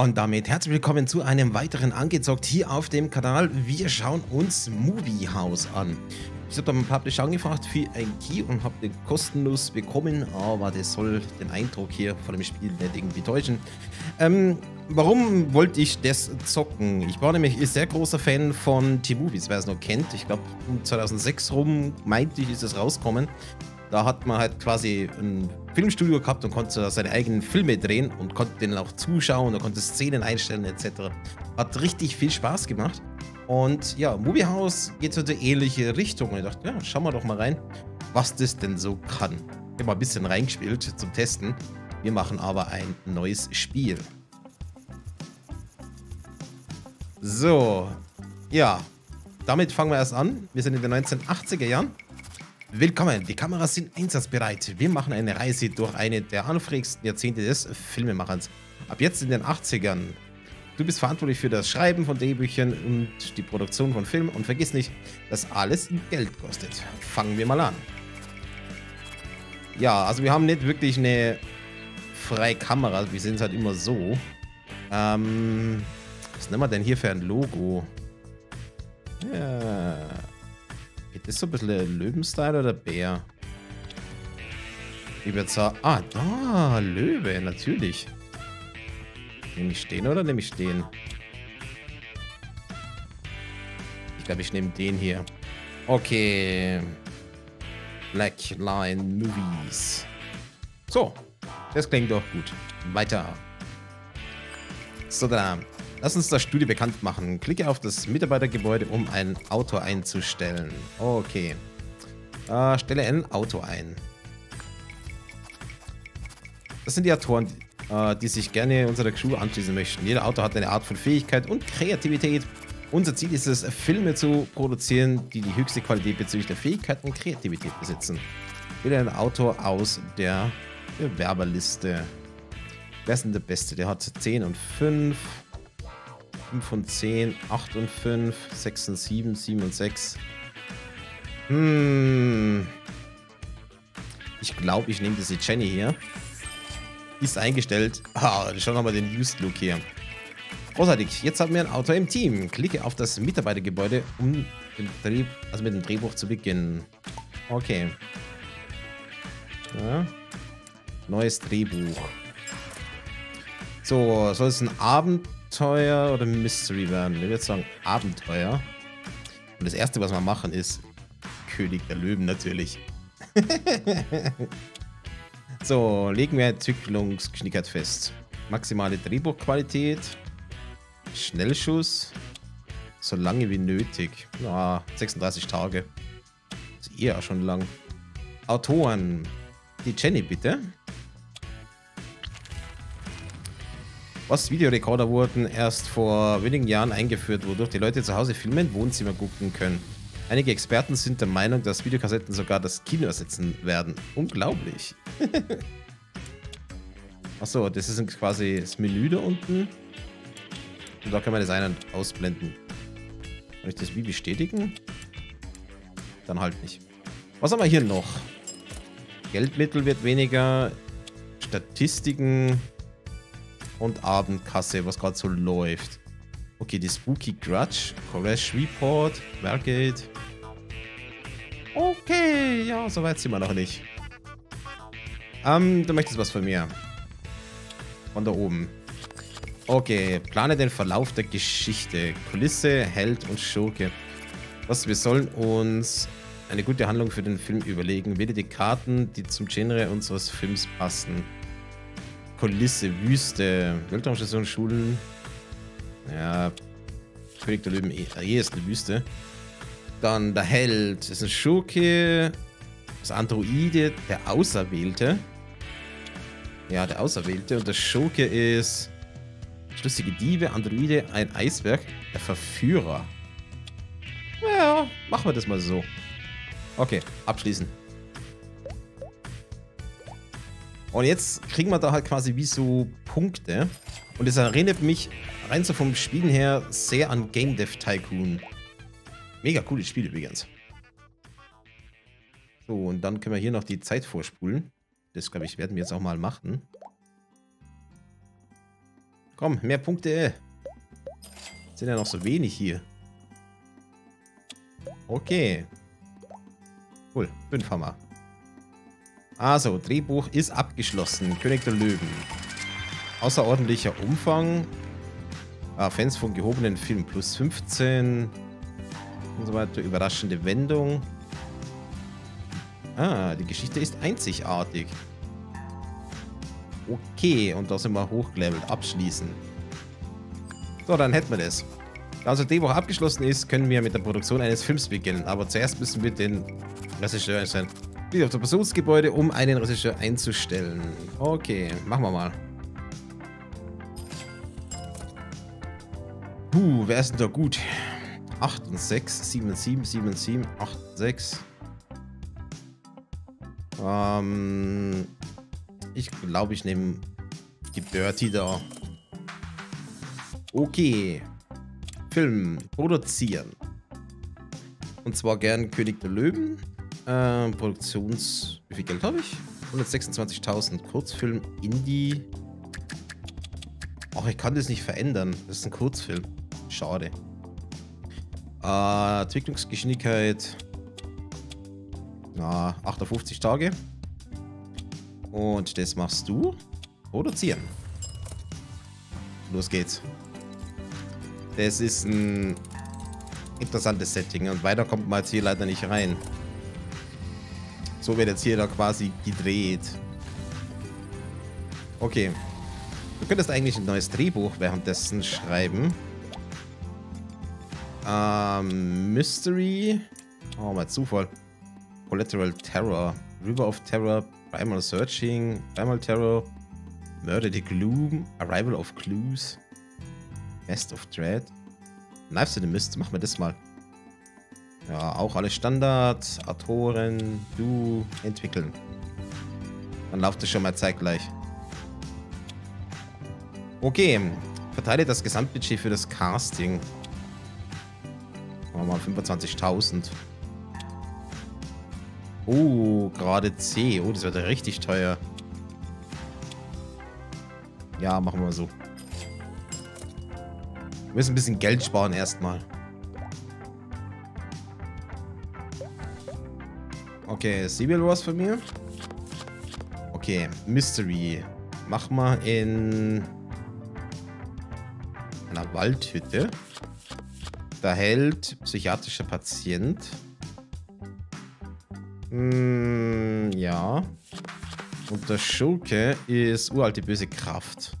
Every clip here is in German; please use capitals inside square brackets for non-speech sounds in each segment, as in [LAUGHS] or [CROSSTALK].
Und damit herzlich willkommen zu einem weiteren Angezockt hier auf dem Kanal. Wir schauen uns Movie House an. Ich habe beim Publisher angefragt für ein Key und habe den kostenlos bekommen, aber das soll den Eindruck hier von dem Spiel nicht irgendwie täuschen. Ähm, warum wollte ich das zocken? Ich war nämlich sehr großer Fan von T-Movies, wer es noch kennt. Ich glaube, 2006 rum, meinte ich, ist es rausgekommen. Da hat man halt quasi ein Filmstudio gehabt und konnte seine eigenen Filme drehen und konnte denen auch zuschauen und konnte Szenen einstellen etc. Hat richtig viel Spaß gemacht. Und ja, Movie House geht so eine ähnliche Richtung. Und ich dachte, ja, schauen wir doch mal rein, was das denn so kann. Ich habe mal ein bisschen reingespielt zum Testen. Wir machen aber ein neues Spiel. So, ja, damit fangen wir erst an. Wir sind in den 1980er Jahren. Willkommen, die Kameras sind einsatzbereit. Wir machen eine Reise durch eine der anfälligsten Jahrzehnte des Filmemachens. Ab jetzt in den 80ern. Du bist verantwortlich für das Schreiben von Drehbüchern und die Produktion von Filmen und vergiss nicht, dass alles Geld kostet. Fangen wir mal an. Ja, also wir haben nicht wirklich eine freie Kamera, wir sind es halt immer so. Ähm, was nehmen wir denn hier für ein Logo? Ja, Geht das so ein bisschen Löwenstyle oder Bär? Ich würde sagen... Ah, da, Löwe, natürlich. Nehme ich den oder nehme ich den? Ich glaube, ich nehme den hier. Okay. Black Line Movies. So. Das klingt doch gut. Weiter. So, dann. Lass uns das Studio bekannt machen. Klicke auf das Mitarbeitergebäude, um ein Auto einzustellen. Okay. Äh, stelle ein Auto ein. Das sind die Autoren, die, äh, die sich gerne unserer Crew anschließen möchten. Jeder Autor hat eine Art von Fähigkeit und Kreativität. Unser Ziel ist es, Filme zu produzieren, die die höchste Qualität bezüglich der Fähigkeit und Kreativität besitzen. Wähle ein Autor aus der Bewerberliste. Wer ist denn der Beste? Der hat 10 und 5. 5 und 10, 8 und 5, 6 und 7, 7 und 6. Hm. Ich glaube, ich nehme diese Jenny hier. Ist eingestellt. Ah, schon wir den Used Look hier. Großartig. Jetzt haben wir ein Auto im Team. Klicke auf das Mitarbeitergebäude, um Dreh, also mit dem Drehbuch zu beginnen. Okay. Ja. Neues Drehbuch. So, soll es ein Abend Abenteuer oder Mystery werden? Ich würde sagen Abenteuer. Und das erste, was wir machen, ist König der Löwen natürlich. [LAUGHS] so, legen wir Entwicklungsgeschwindigkeit fest. Maximale Drehbuchqualität. Schnellschuss. So lange wie nötig. Ja, 36 Tage. ist eher schon lang. Autoren. Die Jenny bitte. Was-Videorekorder wurden erst vor wenigen Jahren eingeführt, wodurch die Leute zu Hause Filme im Wohnzimmer gucken können. Einige Experten sind der Meinung, dass Videokassetten sogar das Kino ersetzen werden. Unglaublich. [LAUGHS] Achso, das ist quasi das Menü da unten. Und da kann man das ein- und ausblenden. Kann ich das wie bestätigen? Dann halt nicht. Was haben wir hier noch? Geldmittel wird weniger. Statistiken und Abendkasse, was gerade so läuft. Okay, die Spooky Grudge, Crash Report, Werkgate. Okay, ja, so weit sind wir noch nicht. Ähm, du möchtest was von mir. Von da oben. Okay, plane den Verlauf der Geschichte. Kulisse, Held und Schurke. Was, wir sollen uns eine gute Handlung für den Film überlegen. Wähle die Karten, die zum Genre unseres Films passen. Kulisse, Wüste, Weltraumstation, Schulen. Ja, König der Löwen, eh, eh ist eine Wüste. Dann der Held ist ein Schurke. Das Androide, der Auserwählte. Ja, der Auserwählte. Und der Schurke ist schlüssige Diebe, Androide, ein Eisberg, der Verführer. Ja, machen wir das mal so. Okay, abschließen. Und jetzt kriegen wir da halt quasi wie so Punkte. Und das erinnert mich rein so vom Spielen her sehr an Game Dev Tycoon. Mega cooles Spiel übrigens. So, und dann können wir hier noch die Zeit vorspulen. Das, glaube ich, werden wir jetzt auch mal machen. Komm, mehr Punkte. Sind ja noch so wenig hier. Okay. Cool, fünf haben wir. Also, Drehbuch ist abgeschlossen. König der Löwen. Außerordentlicher Umfang. Ah, Fans von gehobenen Filmen plus 15. Und so weiter. Überraschende Wendung. Ah, die Geschichte ist einzigartig. Okay, und da sind wir hochgelevelt. Abschließen. So, dann hätten wir das. Da unser Drehbuch abgeschlossen ist, können wir mit der Produktion eines Films beginnen. Aber zuerst müssen wir den Regisseur einstellen. Wieder auf das Personensgebäude, um einen Regisseur einzustellen. Okay, machen wir mal. Puh, wer ist denn da gut? 8 und 6, 7 und 7, 7 und 7, 8 und 6. Ähm, ich glaube, ich nehme die Bertie da. Okay. Film produzieren. Und zwar gern König der Löwen. Ähm, Produktions... Wie viel Geld habe ich? 126.000. Kurzfilm, Indie. Ach, ich kann das nicht verändern. Das ist ein Kurzfilm. Schade. Äh, Entwicklungsgeschwindigkeit. Na, 58 Tage. Und das machst du. Produzieren. Los geht's. Das ist ein interessantes Setting. Und weiter kommt man jetzt hier leider nicht rein. So wird jetzt hier da quasi gedreht. Okay. Du könntest eigentlich ein neues Drehbuch währenddessen schreiben. Ähm, Mystery. Oh, mal Zufall. Collateral Terror. River of Terror. Primal Searching. Primal Terror. Murder the Gloom. Arrival of Clues. Best of Dread. Knives in the Mist. Machen wir das mal. Ja, auch alle Standard. Autoren. Du. Entwickeln. Dann läuft es schon mal zeitgleich. Okay. Verteile das Gesamtbudget für das Casting. Machen wir mal 25.000. Oh, gerade C. Oh, das wird ja richtig teuer. Ja, machen wir so. Wir müssen ein bisschen Geld sparen erstmal. Okay, Civil Wars von mir. Okay, Mystery. Mach mal in einer Waldhütte. Da hält psychiatrischer Patient. Hm, ja. Und der Schurke ist uralte böse Kraft.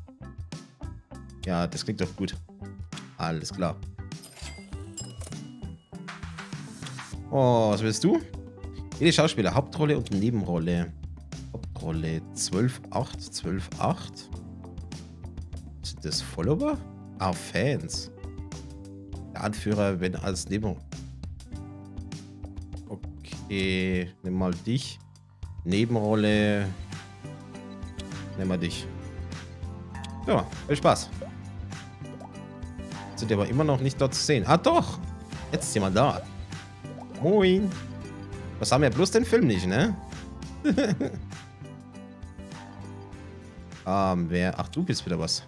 Ja, das klingt doch gut. Alles klar. Oh, was willst du? Jede Schauspieler, Hauptrolle und Nebenrolle. Hauptrolle 12.8, 12.8. Sind das Follower? Ah, Fans. Der Anführer, wenn als Neben... Okay, nimm mal dich. Nebenrolle. Nimm mal dich. Ja, viel Spaß. Sind aber immer noch nicht dort zu sehen. Ah, doch. Jetzt ist jemand da. Moin. Was haben wir bloß den Film nicht, ne? ähm, [LAUGHS] wer... Ach, du bist wieder was.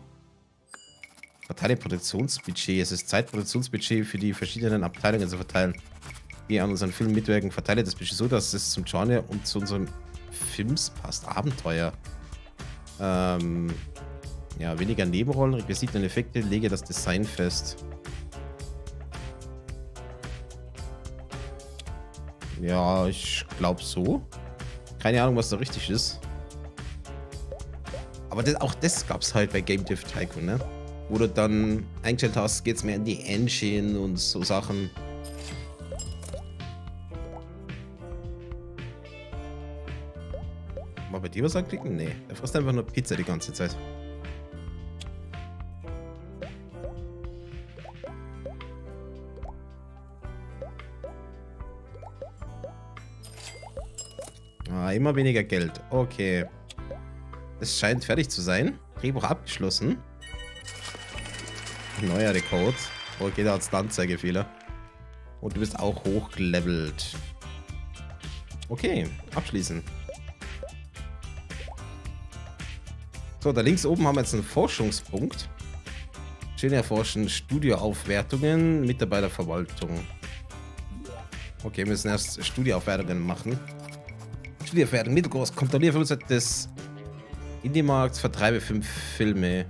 Verteile Produktionsbudget. Es ist Zeit, Produktionsbudget für die verschiedenen Abteilungen zu verteilen. Die an unseren Film mitwirken. Verteile das Budget so, dass es zum Genre und zu unserem Films passt. Abenteuer. Ähm... Ja, weniger Nebenrollen, Requisiten und Effekte, lege das Design fest. Ja, ich glaube so. Keine Ahnung, was da richtig ist. Aber das, auch das gab es halt bei Game Dev Tycoon, ne? Wo du dann eingestellt hast, geht es mehr in die Engine und so Sachen. Mal bei dir was anklicken? Nee, er frisst einfach nur Pizza die ganze Zeit. Immer weniger Geld. Okay. Es scheint fertig zu sein. Drehbuch abgeschlossen. Neuer Rekord. Okay, da hat es Anzeigefehler. Und du bist auch hochgelevelt. Okay, abschließen. So, da links oben haben wir jetzt einen Forschungspunkt. Schön erforschen. Studioaufwertungen, Mitarbeiterverwaltung. Okay, wir müssen erst Studioaufwertungen machen. Studioaufwertung, mittelgroß. Kontrolliere Verlust des Indie-Markts, vertreibe fünf Filme.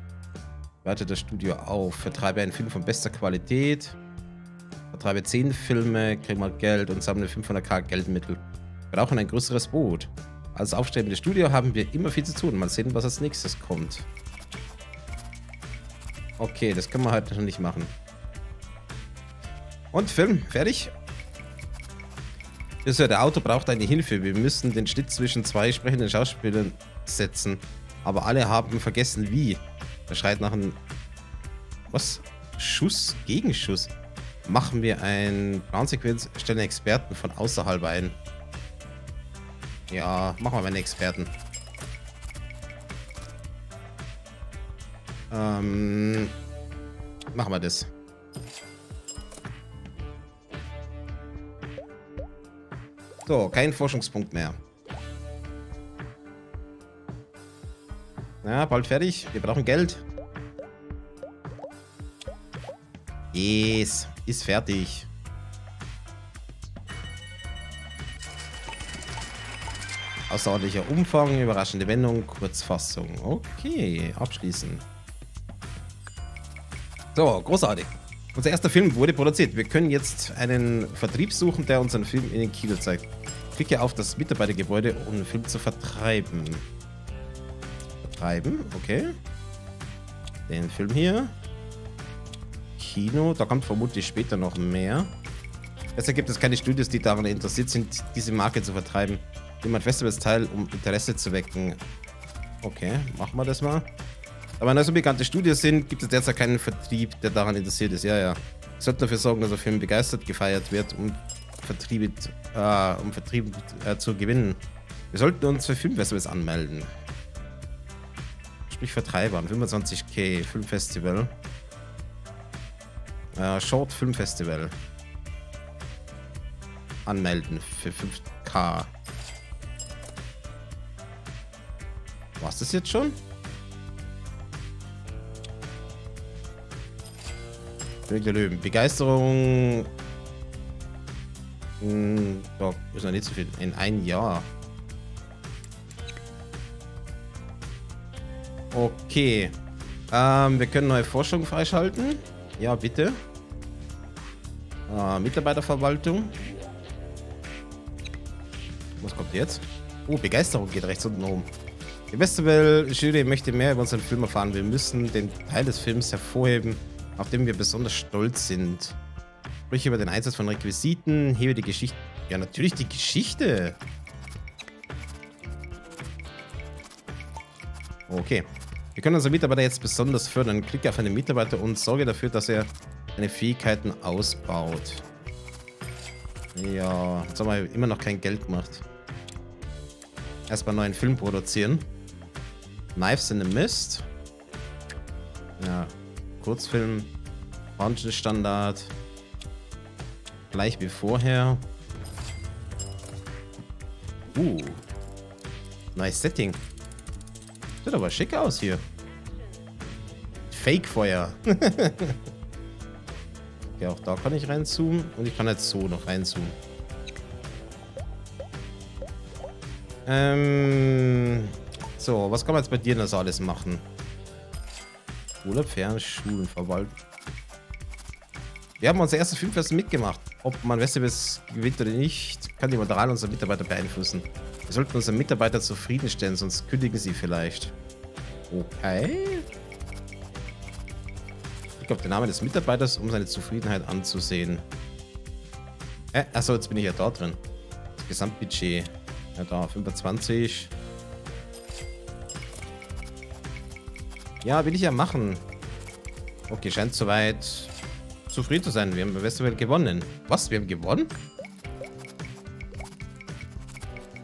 Warte das Studio auf. Vertreibe einen Film von bester Qualität. Vertreibe 10 Filme, krieg mal Geld und sammle 500k Geldmittel. Wir brauchen ein größeres Boot. Als aufstrebendes Studio haben wir immer viel zu tun. Mal sehen, was als nächstes kommt. Okay, das können wir halt noch nicht machen. Und Film, fertig? Das ja, der Auto braucht eine Hilfe. Wir müssen den Schnitt zwischen zwei sprechenden Schauspielern setzen. Aber alle haben vergessen, wie. Er schreit nach einem... Was? Schuss? Gegenschuss? Machen wir ein Plansequenz, stellen Experten von außerhalb ein. Ja, machen wir einen Experten. Ähm, machen wir das. So, kein Forschungspunkt mehr. Ja, bald fertig. Wir brauchen Geld. Yes, ist fertig. Außerordentlicher Umfang, überraschende Wendung, Kurzfassung. Okay, abschließen. So, großartig. Unser erster Film wurde produziert. Wir können jetzt einen Vertrieb suchen, der unseren Film in den Kino zeigt. Klicke auf das Mitarbeitergebäude, um den Film zu vertreiben. Vertreiben, okay. Den Film hier. Kino. Da kommt vermutlich später noch mehr. Deshalb gibt es keine Studios, die daran interessiert sind, diese Marke zu vertreiben. Niemand Festivals teil, um Interesse zu wecken. Okay, machen wir das mal. Aber da so bekannte Studios sind, gibt es derzeit keinen Vertrieb, der daran interessiert ist. Ja, ja. Wir dafür sorgen, dass der Film begeistert gefeiert wird, um Vertrieb, äh, um Vertrieb äh, zu gewinnen. Wir sollten uns für Filmfestivals anmelden. Sprich Vertreiber, 25k Filmfestival. Äh, Short Film Festival. Anmelden für 5K. War's das jetzt schon? König der Löwen. Begeisterung. Hm, doch, ist noch nicht so viel. In ein Jahr. Okay. Ähm, wir können neue Forschung freischalten. Ja, bitte. Äh, Mitarbeiterverwaltung. Was kommt jetzt? Oh, Begeisterung geht rechts unten oben. Die Festival-Jury möchte mehr über unseren Film erfahren. Wir müssen den Teil des Films hervorheben, auf den wir besonders stolz sind. Sprich über den Einsatz von Requisiten, hebe die Geschichte. Ja, natürlich die Geschichte. Okay. Wir können unseren Mitarbeiter jetzt besonders fördern. Klicke auf einen Mitarbeiter und sorge dafür, dass er seine Fähigkeiten ausbaut. Ja, jetzt haben wir immer noch kein Geld gemacht. Erstmal einen neuen Film produzieren. Knives in the Mist. Ja, Kurzfilm. Standard. Gleich wie vorher. Uh. Nice Setting. Sieht aber schick aus hier. Fake-Feuer. okay, [LAUGHS] auch da kann ich reinzoomen. Und ich kann jetzt so noch reinzoomen. Ähm, so, was kann man jetzt bei dir noch so alles machen? Urlaub, Fernschulen, Verwaltung. Wir haben unser erstes Filmfest mitgemacht. Ob man Festivals gewinnt oder nicht, kann die Moral unserer Mitarbeiter beeinflussen. Wir sollten unsere Mitarbeiter zufriedenstellen, sonst kündigen sie vielleicht. Okay. Ich glaube, der Name des Mitarbeiters, um seine Zufriedenheit anzusehen. Äh, achso, jetzt bin ich ja da drin. Das Gesamtbudget. Ja, da, 25. Ja, will ich ja machen. Okay, scheint soweit zufrieden zu sein. Wir haben beim Festival gewonnen. Was? Wir haben gewonnen?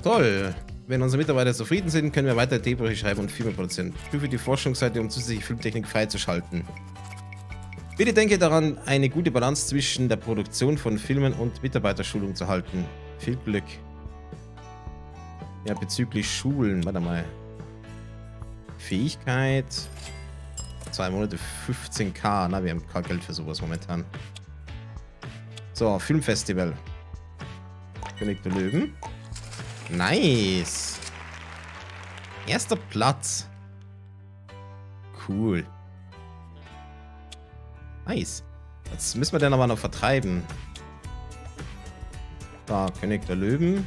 Toll. Wenn unsere Mitarbeiter zufrieden sind, können wir weiter Drehbrüche schreiben und Filme produzieren. Prüfe die Forschungsseite, um zusätzliche Filmtechnik freizuschalten. Bitte denke daran, eine gute Balance zwischen der Produktion von Filmen und Mitarbeiterschulung zu halten. Viel Glück. Ja, bezüglich Schulen, warte mal. Fähigkeit. zwei Monate 15k. Na, wir haben kein Geld für sowas momentan. So, Filmfestival. König der Löwen. Nice. Erster Platz. Cool. Nice. Jetzt müssen wir den aber noch vertreiben. Da, König der Löwen.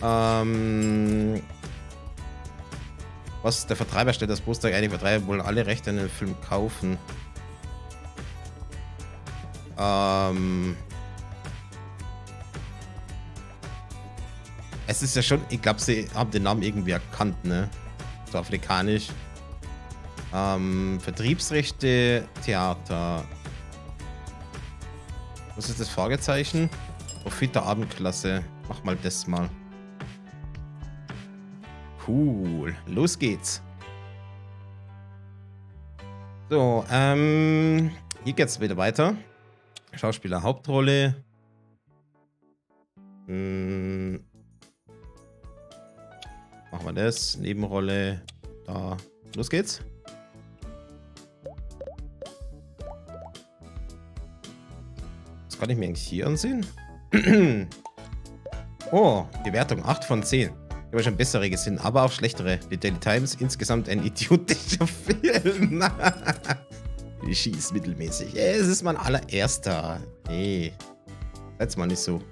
Ähm, was der Vertreiber stellt das Poster. Die Vertreiber wollen alle Rechte an den Film kaufen. Ähm, es ist ja schon, ich glaube, sie haben den Namen irgendwie erkannt, ne? So afrikanisch. Ähm, Vertriebsrechte, Theater. Was ist das Fragezeichen? Profit der Abendklasse. Mach mal das mal. Cool. Los geht's. So, ähm, hier geht's wieder weiter. Schauspieler Hauptrolle. Hm. Machen wir das. Nebenrolle. Da. Los geht's. Was kann ich mir eigentlich hier ansehen? [CLEARS THROAT] oh, Bewertung 8 von 10. Ich habe schon bessere gesehen, aber auch schlechtere. Die Daily Times insgesamt ein [LAUGHS] idiotischer Film. [LAUGHS] Die schießt mittelmäßig. Es ist mein allererster. Nee. Seid's mal nicht so.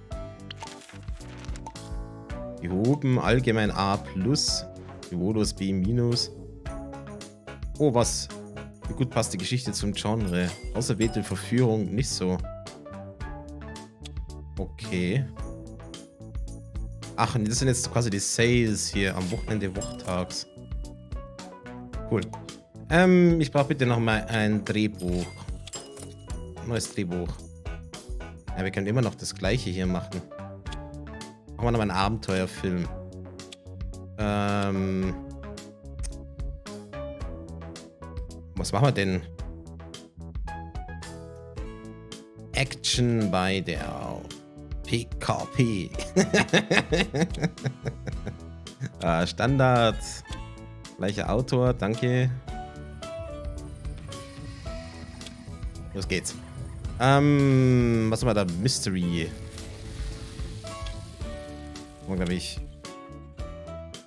Gehoben, allgemein A+. Niveaulos B-. Oh, was? Wie gut passt die Geschichte zum Genre? Auserwählte Verführung nicht so. Okay. Ach, das sind jetzt quasi die Sales hier am Wochenende, Wochtags. Cool. Ähm, ich brauche bitte nochmal ein Drehbuch. Neues Drehbuch. Ja, wir können immer noch das gleiche hier machen. Machen wir nochmal einen Abenteuerfilm. Ähm. Was machen wir denn? Action bei der PKP. [LAUGHS] ah, Standard. Gleicher Autor, danke. Los geht's. Ähm, was haben wir da? Mystery. Machen glaube ich.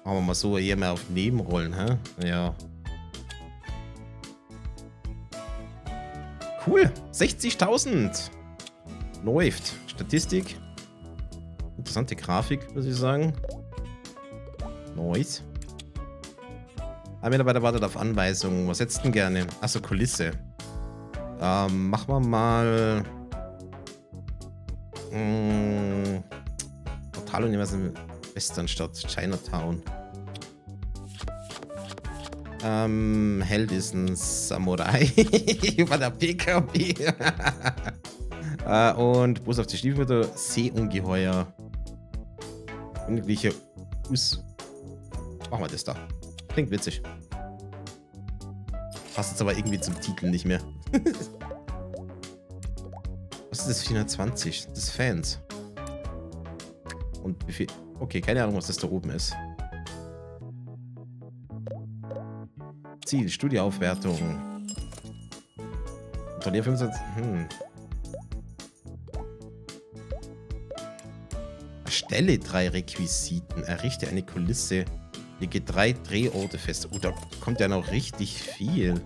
Machen wir mal so hier mehr auf Nebenrollen, hä? Ja. Cool. 60.000. Läuft. Statistik. Interessante Grafik, muss ich sagen. Nice. Ein Mitarbeiter wartet auf Anweisungen. Was setzt denn gerne? Achso, Kulisse. Ähm, machen wir mal... Mh, hm, Totaluniversum Westernstadt, Chinatown. Ähm, Held ist ein Samurai [LAUGHS] über der PKP. [LAUGHS] äh, und Bus auf die Stiefmutter, Seeungeheuer. Königliche Us. Machen wir das da. Klingt witzig. Passt jetzt aber irgendwie zum Titel nicht mehr. [LAUGHS] was ist das 420? Das ist Fans. Und wie viel. Okay, keine Ahnung, was das da oben ist. Ziel, Studieaufwertung. Kontrollier 25. Hm. Erstelle drei Requisiten. Errichte eine Kulisse. Lege drei Drehorte fest. Oh, da kommt ja noch richtig viel.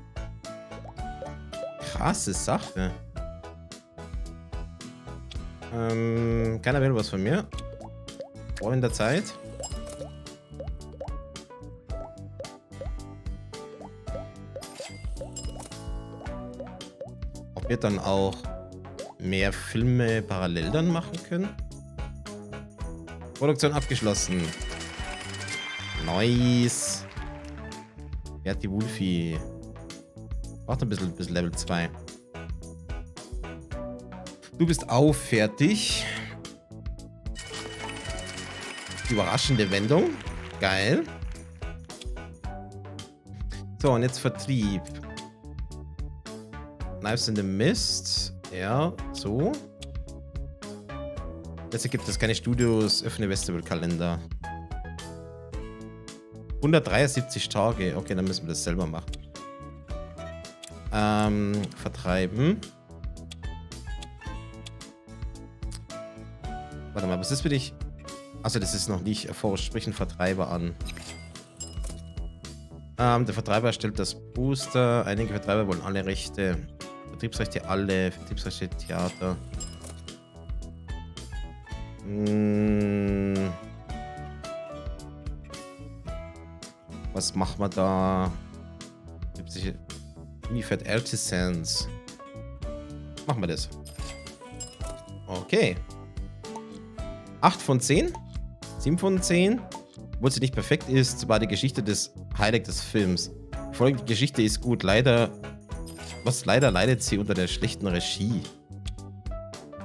Krasse Sache. Ähm, keiner will was von mir. Vor in der Zeit. Ob wir dann auch mehr Filme parallel dann machen können? Produktion abgeschlossen. Nice. Wer hat die Wolfie? Braucht ein bisschen bis Level 2. Du bist auch fertig. Überraschende Wendung. Geil. So, und jetzt Vertrieb. Knives in the Mist. Ja, so. Jetzt gibt es keine Studios, öffne Festivalkalender. 173 Tage. Okay, dann müssen wir das selber machen. Ähm, vertreiben. Warte mal, was ist für dich? Achso, das ist noch nicht erforscht. Sprich einen Vertreiber an. Ähm, der Vertreiber stellt das Booster. Einige Vertreiber wollen alle Rechte. Vertriebsrechte alle. Vertriebsrechte Theater. Hm. Was machen wir da? Unifed Artisans. Machen wir das. Okay. 8 von 10. 7 von 10. Obwohl sie nicht perfekt ist, war die Geschichte des Highlight des Films. Folgende Geschichte ist gut. Leider. Was leider leidet sie unter der schlechten Regie.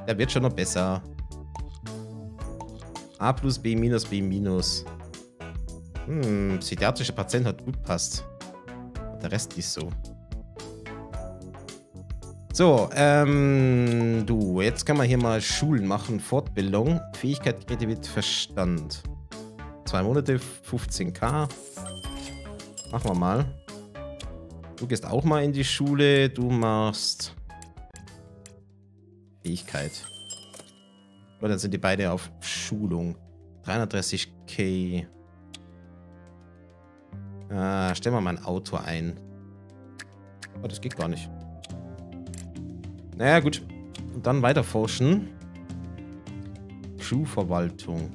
Der wird schon noch besser. A plus B minus B minus. Hm, psychiatrischer Patient hat gut passt. Der Rest ist so. So, ähm, du, jetzt kann man hier mal Schulen machen, Fortbildung, Fähigkeit, Kreativität, Verstand. Zwei Monate, 15k. Machen wir mal. Du gehst auch mal in die Schule, du machst Fähigkeit. Oder dann sind die beide auf Schulung. 330k. Äh, stellen wir mal ein Auto ein. Oh, das geht gar nicht. Naja, gut. Und dann weiter forschen. Crewverwaltung.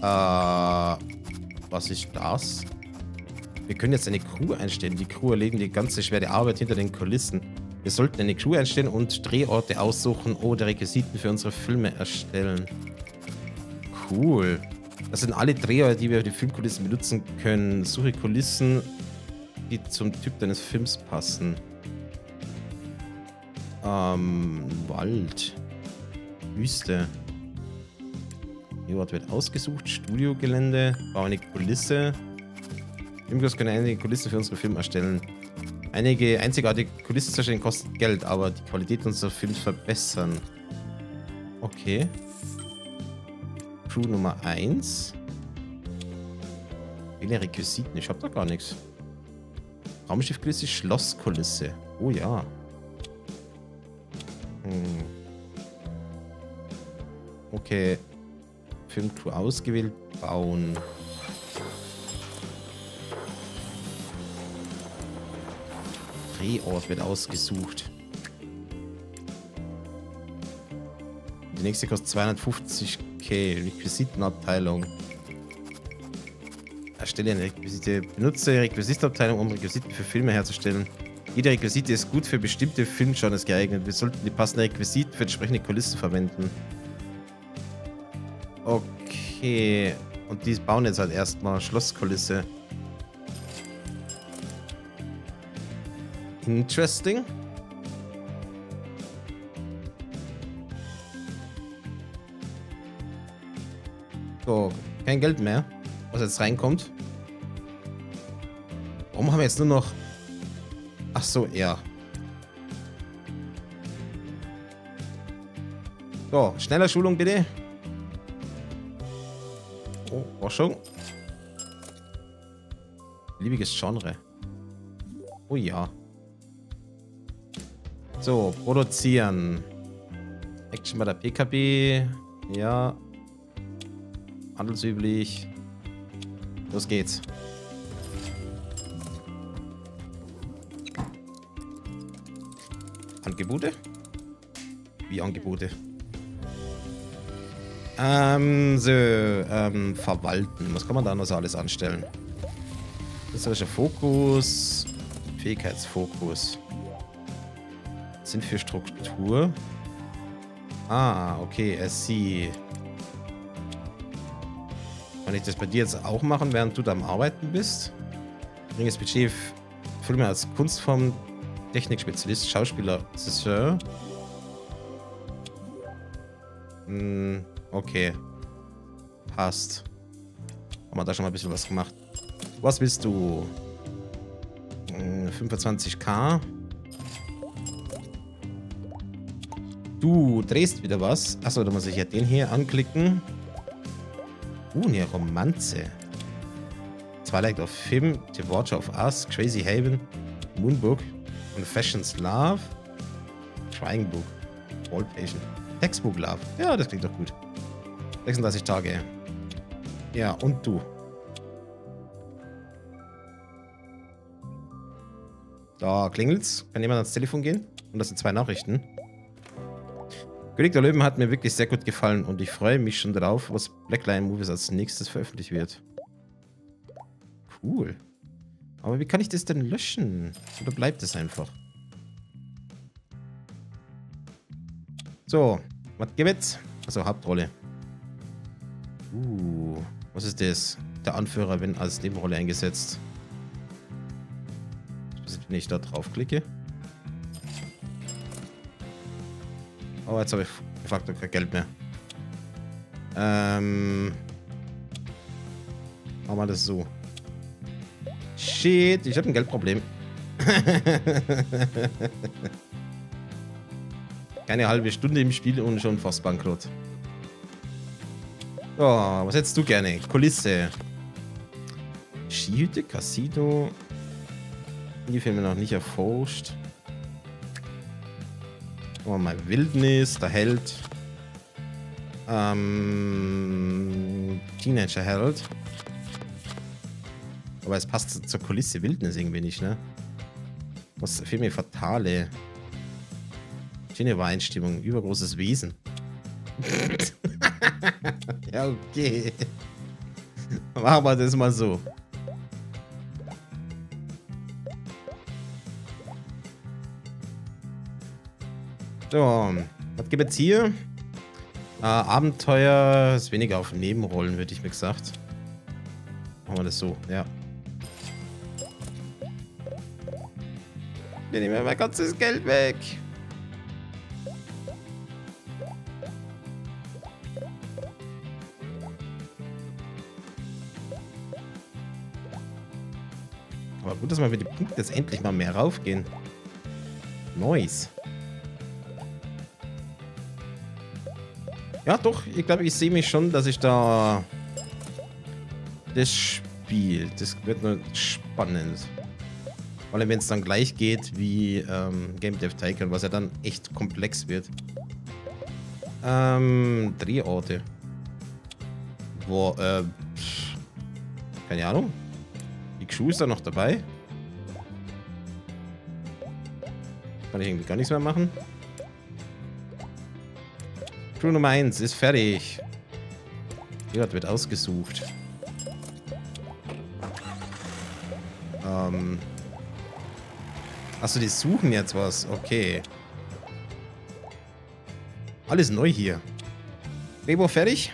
Äh, was ist das? Wir können jetzt eine Crew einstellen. Die Crew erledigen die ganze schwere Arbeit hinter den Kulissen. Wir sollten eine Crew einstellen und Drehorte aussuchen oder Requisiten für unsere Filme erstellen. Cool. Das sind alle Drehorte, die wir für die Filmkulissen benutzen können. Suche Kulissen, die zum Typ deines Films passen. Ähm, Wald. Wüste. Ort wird ausgesucht. Studiogelände. Bau eine Kulisse. Filmkurs können einige Kulissen für unsere Filme erstellen. Einige einzigartige Kulissen zu erstellen kostet Geld, aber die Qualität unserer Films verbessern. Okay. Crew Nummer 1. Viele Requisiten. Ich hab da gar nichts. Raumschiffkulisse, Schlosskulisse. Oh ja. Hm. Okay. Filmcrew ausgewählt. Bauen. Drehort wird ausgesucht. Die nächste kostet 250k. Requisitenabteilung. Erstelle eine Requisite. Benutze Requisitenabteilung, um Requisiten für Filme herzustellen. Jede Requisite ist gut für bestimmte Filmgenres geeignet. Wir sollten die passende Requisiten für entsprechende Kulissen verwenden. Okay. Und die bauen jetzt halt erstmal Schlosskulisse. Interesting. So, kein Geld mehr, was jetzt reinkommt. Warum haben wir jetzt nur noch Ach so, er. So, schneller Schulung bitte. Oh, Forschung. Liebiges Genre. Oh ja. So, produzieren. Action bei der PKB. Ja. Handelsüblich. Los geht's. Angebote? Wie Angebote? Ähm, so, ähm, verwalten. Was kann man da noch so alles anstellen? Künstlerischer Fokus, Fähigkeitsfokus. Sind für Struktur. Ah, okay, SC. Kann ich das bei dir jetzt auch machen, während du da am Arbeiten bist? Geringes Budget, Filme als Kunstform Technikspezialist, Schauspieler, Regisseur. Hm, okay. Passt. Haben wir da schon mal ein bisschen was gemacht. Was willst du? Hm, 25k. Du drehst wieder was. Achso, da muss ich ja den hier anklicken. Uh, eine Romanze. Twilight of Film, The Watcher of Us, Crazy Haven, Moonbook und Fashions Love. Trying Book. Wallpation. Textbook Love. Ja, das klingt doch gut. 36 Tage. Ja, und du. Da klingelt's. Kann jemand ans Telefon gehen? Und das sind zwei Nachrichten. König der Löwen hat mir wirklich sehr gut gefallen und ich freue mich schon darauf, was Blackline Movies als nächstes veröffentlicht wird. Cool. Aber wie kann ich das denn löschen? Oder bleibt es einfach? So, was gibt's? Also Hauptrolle. Uh, was ist das? Der Anführer, wenn als Nebenrolle eingesetzt. Was ist, wenn ich da draufklicke? Oh, jetzt habe ich de facto kein Geld mehr. Ähm. Machen wir das so. Shit, ich habe ein Geldproblem. [LAUGHS] Keine halbe Stunde im Spiel und schon fast bankrott. So, was hättest du gerne? Kulisse. Skihütte, Casino. Die Filme noch nicht erforscht. Gucken wir mal. Wildnis, der Held. Ähm, Teenager-Held. Aber es passt zur Kulisse Wildnis irgendwie nicht, ne? Was fehlt mir Fatale? Geneva-Einstimmung, übergroßes Wesen. [LAUGHS] ja, okay. Machen wir das mal so. So, was gibt es hier? Äh, Abenteuer ist weniger auf Nebenrollen, würde ich mir gesagt. Machen wir das so, ja. Wir nehmen mein ganzes Geld weg. Aber gut, dass wir mit den Punkten jetzt endlich mal mehr raufgehen. Nice. Ja, doch. Ich glaube, ich sehe mich schon, dass ich da das Spiel. Das wird nur spannend. Vor allem, wenn es dann gleich geht wie ähm, Game Dev Tycoon, was ja dann echt komplex wird. Ähm, Drehorte. Wo, äh, keine Ahnung. Die Schuh ist da noch dabei. Kann ich irgendwie gar nichts mehr machen. Crew Nummer 1 ist fertig. Hier wird ausgesucht. Ähm. Achso, die suchen jetzt was. Okay. Alles neu hier. Rebo fertig?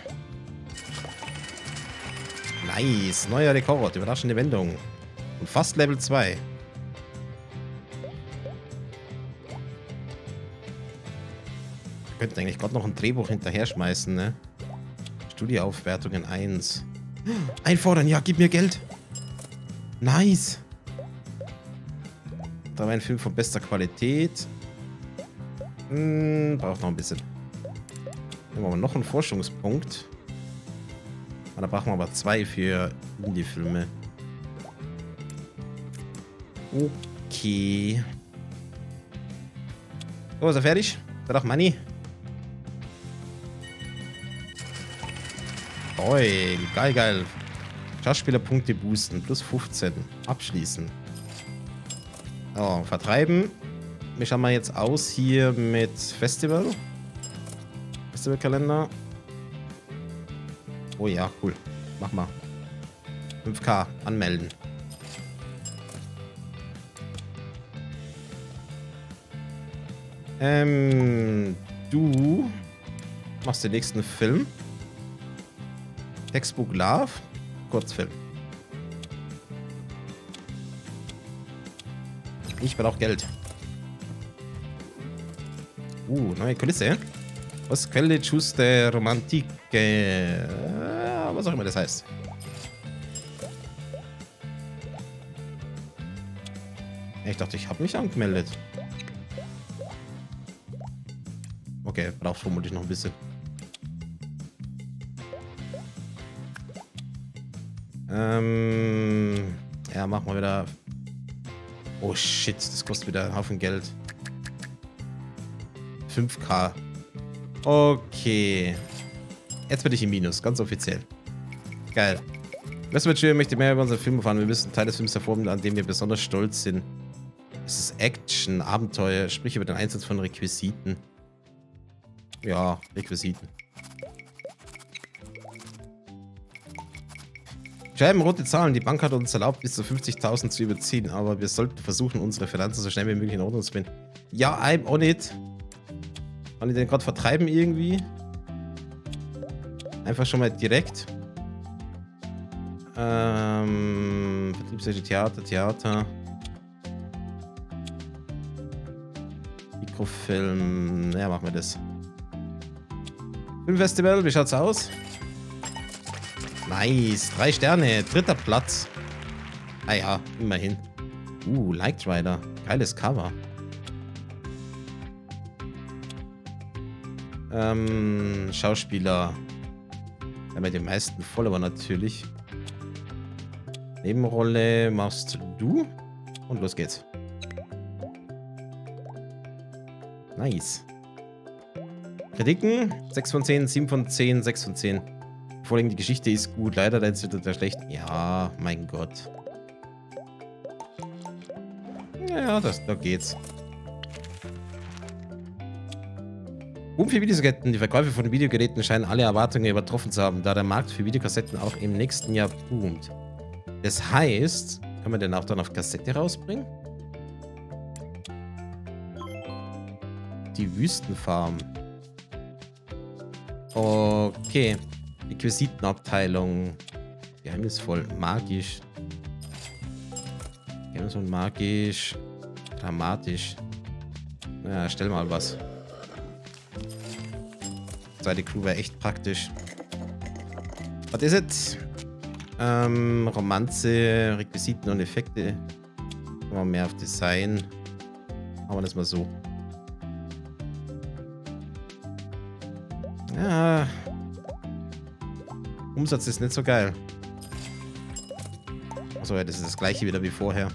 Nice. Neuer Rekord. Überraschende Wendung. Und fast Level 2. könnten eigentlich gerade noch ein Drehbuch hinterher schmeißen, ne? Studieaufwertungen 1. Einfordern, ja, gib mir Geld. Nice. Da war ein Film von bester Qualität. Hm, braucht noch ein bisschen. Nehmen wir mal noch einen Forschungspunkt. Ah, da brauchen wir aber zwei für Indie-Filme. Okay. So, ist er fertig? Da doch Money. Oi, geil, geil. Schauspielerpunkte boosten. Plus 15. Abschließen. So, vertreiben. Wir schauen mal jetzt aus hier mit Festival. Festivalkalender. Oh ja, cool. Mach mal. 5K. Anmelden. Ähm, du machst den nächsten Film. Textbook Love, Kurzfilm. Ich brauche Geld. Uh, neue Kulisse. Was Quelle Giuste Romantik. Äh, was auch immer das heißt. Ich dachte, ich habe mich angemeldet. Okay, braucht vermutlich noch ein bisschen. Ähm, ja, machen wir wieder... Oh shit, das kostet wieder einen Haufen Geld. 5k. Okay. Jetzt bin ich im Minus, ganz offiziell. Geil. Westworld Studio möchte mehr über unseren Film erfahren. Wir müssen Teil des Films hervorheben, an dem wir besonders stolz sind. Es ist Action, Abenteuer, sprich über den Einsatz von Requisiten. Ja, Requisiten. Schreiben rote Zahlen. Die Bank hat uns erlaubt, bis zu 50.000 zu überziehen, aber wir sollten versuchen, unsere Finanzen so schnell wie möglich in Ordnung zu bringen. Ja, I'm on it. Kann ich den gerade vertreiben irgendwie? Einfach schon mal direkt. Ähm, Vertriebsseite Theater, Theater. Mikrofilm. Ja, machen wir das. Filmfestival, wie schaut's aus? Nice, drei Sterne, dritter Platz. Ah ja, immerhin. Uh, Light Rider, geiles Cover. Ähm, Schauspieler. Ja, mit den meisten Follower natürlich. Nebenrolle machst du. Und los geht's. Nice. Kritiken? 6 von 10, 7 von 10, 6 von 10. Vor allem die Geschichte ist gut. Leider der ist der schlecht. Ja, mein Gott. Ja, das, da geht's. Boom für Videokassetten. Die Verkäufe von Videogeräten scheinen alle Erwartungen übertroffen zu haben, da der Markt für Videokassetten auch im nächsten Jahr boomt. Das heißt, kann man den auch dann auf Kassette rausbringen? Die Wüstenfarm. Okay. Requisitenabteilung. Geheimnisvoll. Magisch. Geheimnisvoll, magisch. Dramatisch. Ja, stell mal was. Zweite Crew wäre echt praktisch. Was ist es? Ähm, Romanze, Requisiten und Effekte. Mal mehr auf Design. Machen wir das mal so. Ja. Umsatz ist nicht so geil. Achso, ja, das ist das gleiche wieder wie vorher.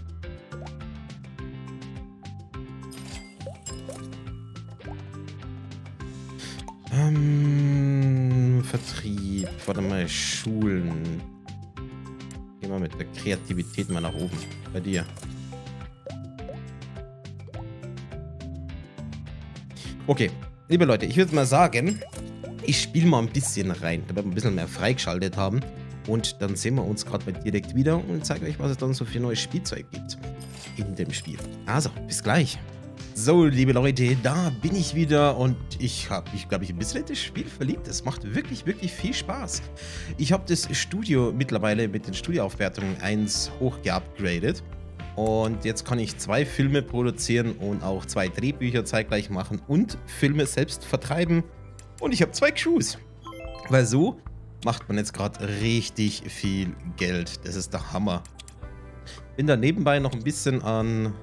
Ähm, Vertrieb. Warte mal, Schulen. Gehen wir mit der Kreativität mal nach oben. Bei dir. Okay, liebe Leute, ich würde mal sagen, ich spiele mal ein bisschen rein, damit wir ein bisschen mehr freigeschaltet haben. Und dann sehen wir uns gerade direkt wieder und zeige euch, was es dann so für neues Spielzeug gibt in dem Spiel. Also, bis gleich. So, liebe Leute, da bin ich wieder und ich habe mich, glaube ich, ein bisschen in das Spiel verliebt. Es macht wirklich, wirklich viel Spaß. Ich habe das Studio mittlerweile mit den Studioaufwertungen 1 hochgeupgradet. Und jetzt kann ich zwei Filme produzieren und auch zwei Drehbücher zeitgleich machen und Filme selbst vertreiben. Und ich habe zwei Crews. Weil so macht man jetzt gerade richtig viel Geld. Das ist der Hammer. Bin da nebenbei noch ein bisschen an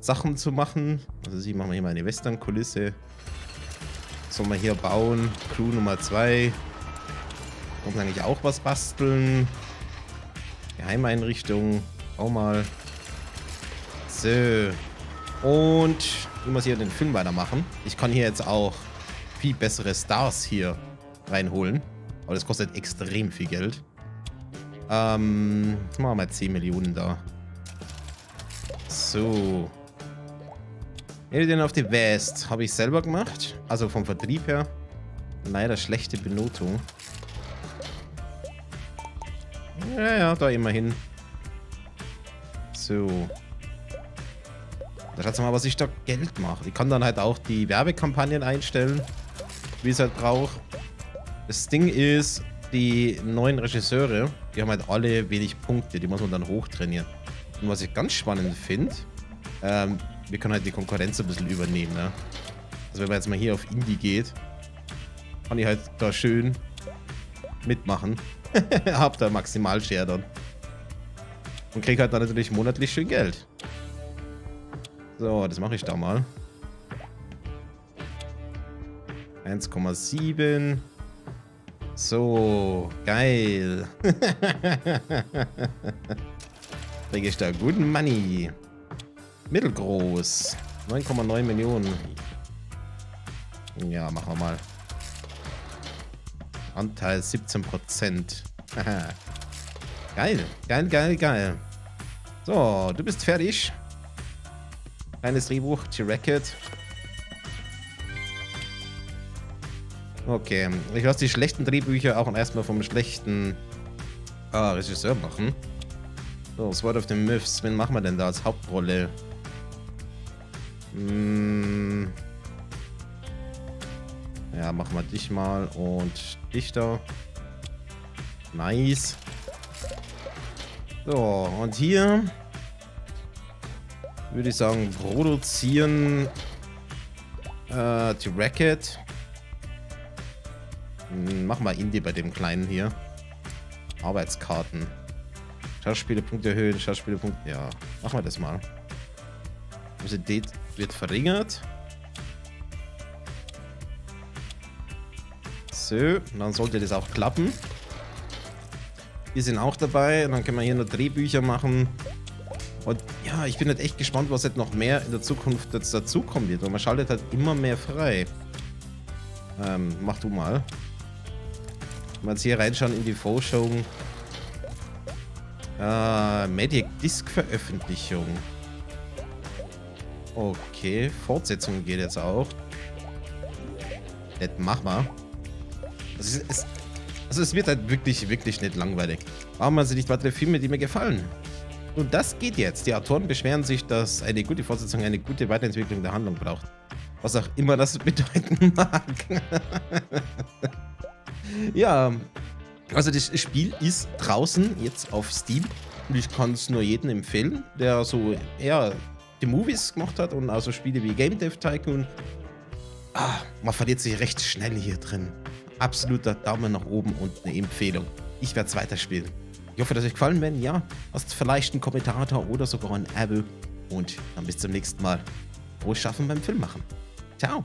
Sachen zu machen. Also ich mache hier mal eine Western-Kulisse. Sollen wir hier bauen. Crew Nummer 2. Kann eigentlich auch was basteln. Geheimeinrichtung. Auch mal. So. Und ich muss hier den Film weitermachen. Ich kann hier jetzt auch viel bessere Stars hier reinholen. Aber das kostet extrem viel Geld. Ähm, machen wir mal 10 Millionen da. So. Alien of the West habe ich selber gemacht. Also vom Vertrieb her. Leider schlechte Benotung. Ja, ja, da immerhin. So. Da schaut mal, was ich da Geld mache. Ich kann dann halt auch die Werbekampagnen einstellen, wie es halt braucht. Das Ding ist, die neuen Regisseure, die haben halt alle wenig Punkte. Die muss man dann hochtrainieren. Und was ich ganz spannend finde, ähm, wir können halt die Konkurrenz ein bisschen übernehmen, ne? Also wenn man jetzt mal hier auf Indie geht, kann ich halt da schön mitmachen. [LAUGHS] Hab da Maximalshare dann. Und krieg halt dann natürlich monatlich schön Geld. So, das mache ich da mal. 1,7. So, geil. [LAUGHS] Kriege ich da guten Money. Mittelgroß. 9,9 Millionen. Ja, machen wir mal. Anteil 17 Prozent. [LAUGHS] geil, geil, geil, geil. So, du bist fertig. Kleines Drehbuch, T-Racket. Okay, ich lasse die schlechten Drehbücher auch erstmal vom schlechten ah, Regisseur machen. So, Sword of the Myths. Wen machen wir denn da als Hauptrolle? Hm. Ja, machen wir dich mal und dich da. Nice. So, und hier würde ich sagen, produzieren äh, die Racket. Hm, machen wir Indie bei dem Kleinen hier. Arbeitskarten. Schauspielepunkte erhöhen, Schauspielepunkte. Ja, machen wir das mal. Universität wird verringert. So, dann sollte das auch klappen. Wir sind auch dabei. Dann können wir hier noch Drehbücher machen. Und ja, ich bin halt echt gespannt, was jetzt noch mehr in der Zukunft dazukommen wird. Und man schaltet halt immer mehr frei. Ähm, mach du mal. Jetzt hier reinschauen in die Vorschau. Äh, Medic Disc Veröffentlichung. Okay, Fortsetzung geht jetzt auch. Das mach mal. Also es, also es wird halt wirklich, wirklich nicht langweilig. Warum man sich nicht weitere Filme, die mir gefallen? Und das geht jetzt. Die Autoren beschweren sich, dass eine gute Fortsetzung eine gute Weiterentwicklung der Handlung braucht. Was auch immer das [LAUGHS] bedeuten mag. Ja, also das Spiel ist draußen jetzt auf Steam und ich kann es nur jedem empfehlen, der so eher die Movies gemacht hat und also Spiele wie Game Dev Tycoon. Ah, man verliert sich recht schnell hier drin. Absoluter Daumen nach oben und eine Empfehlung. Ich werde es weiterspielen. Ich hoffe, dass euch gefallen. Wenn ja, lasst vielleicht einen Kommentar oder sogar ein Abo. Und dann bis zum nächsten Mal. Frohes Schaffen beim Film machen. Ciao.